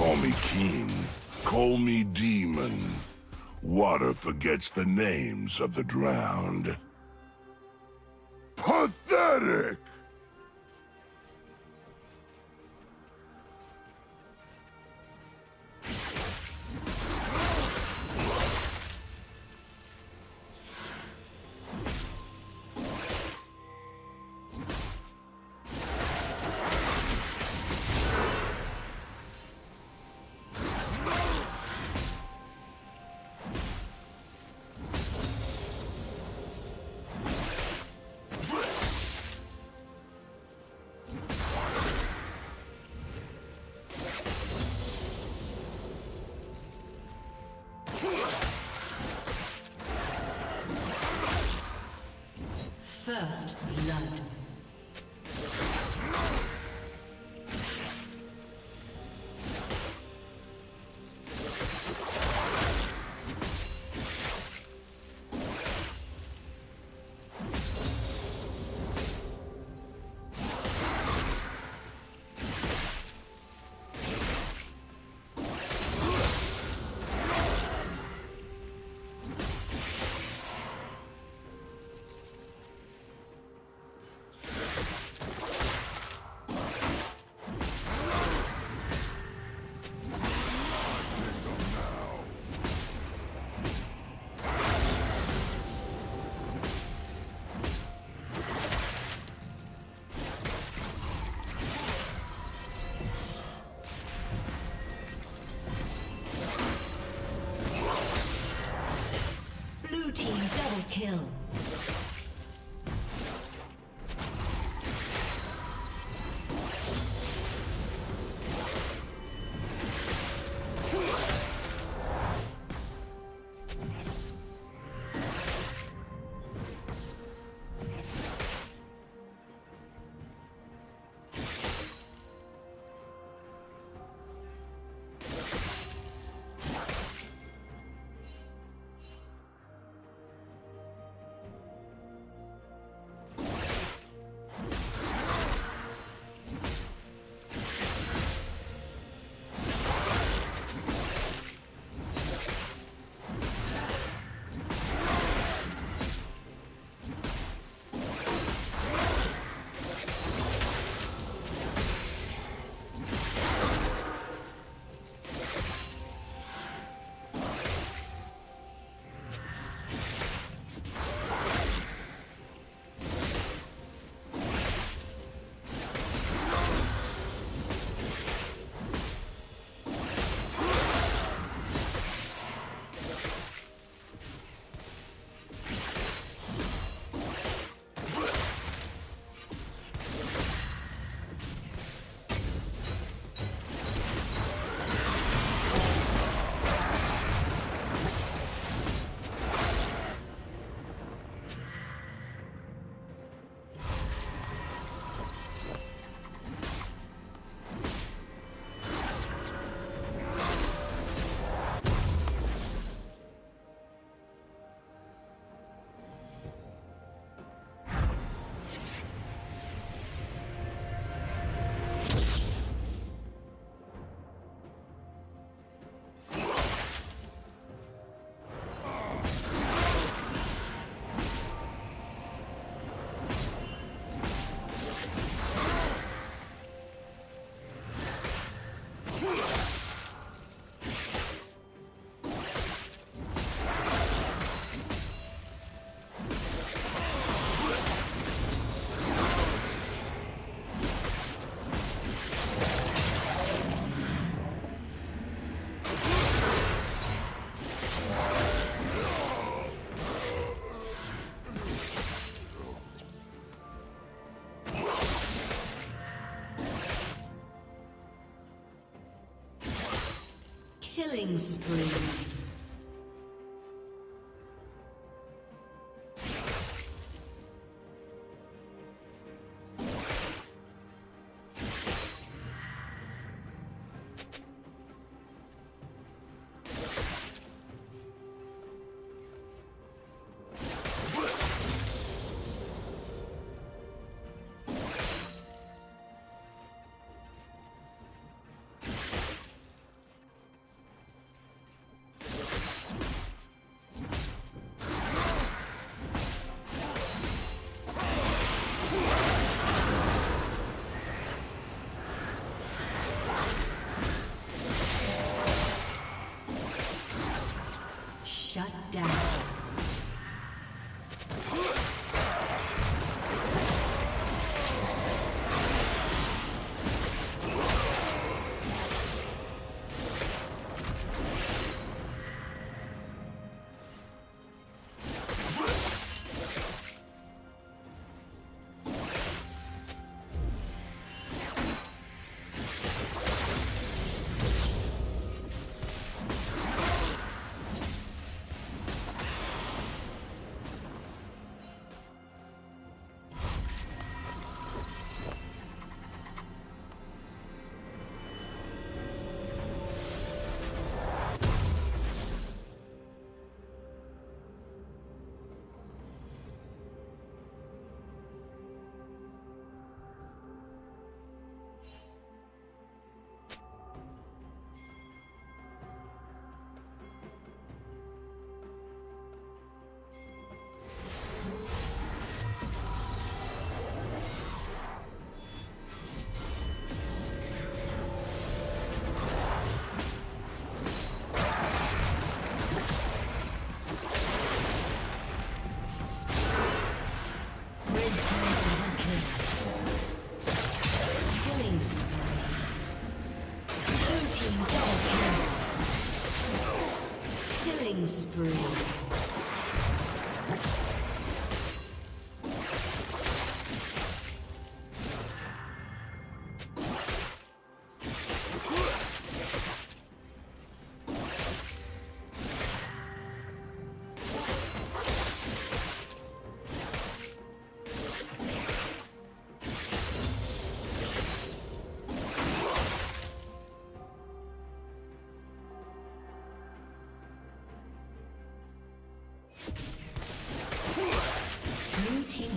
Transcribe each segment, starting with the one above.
Call me king, call me demon. Water forgets the names of the drowned. Pathetic! First blood. Killing spree.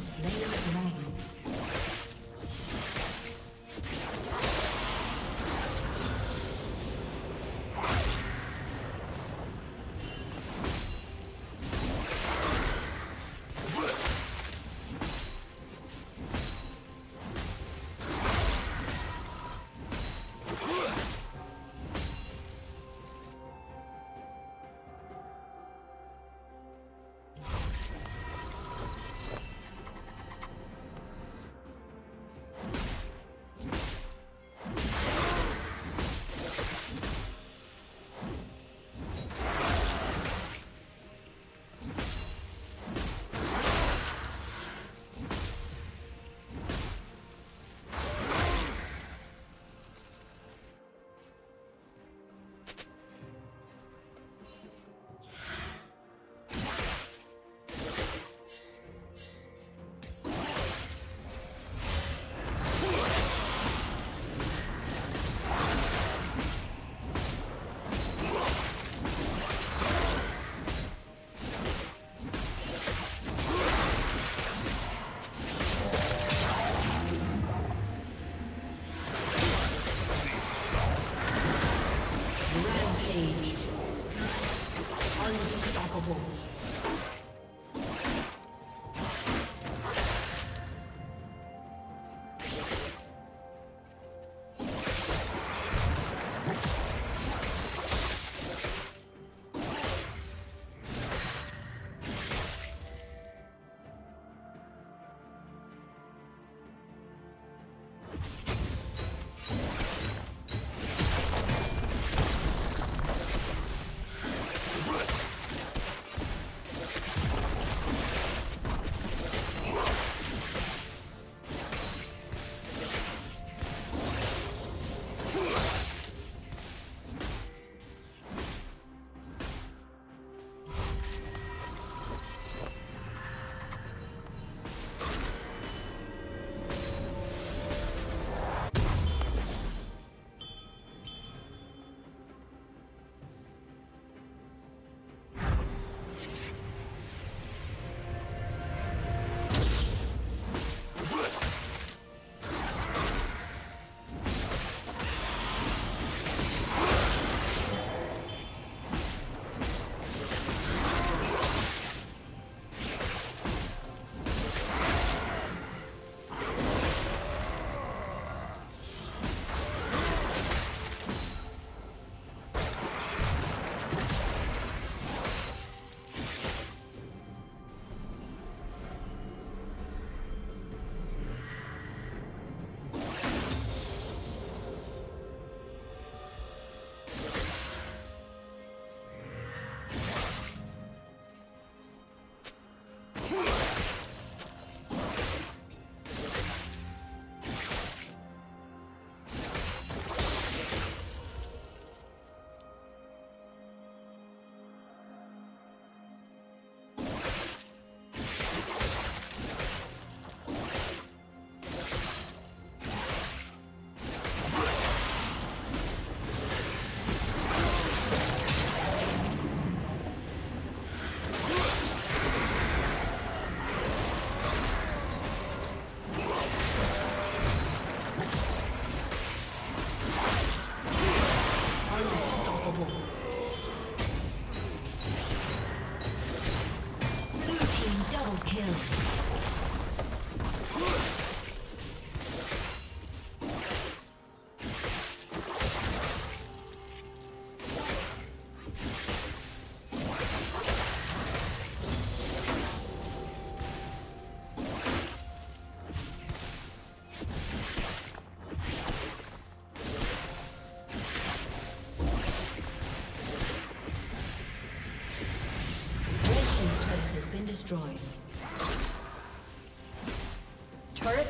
slain the dragon.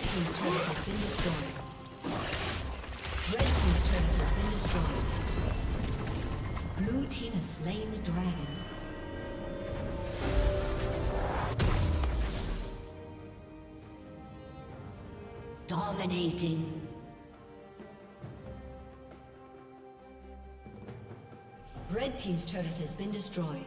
Team's turret has been destroyed. Red Team's turret has been destroyed. Blue Team has slain the dragon. Dominating. Red Team's turret has been destroyed.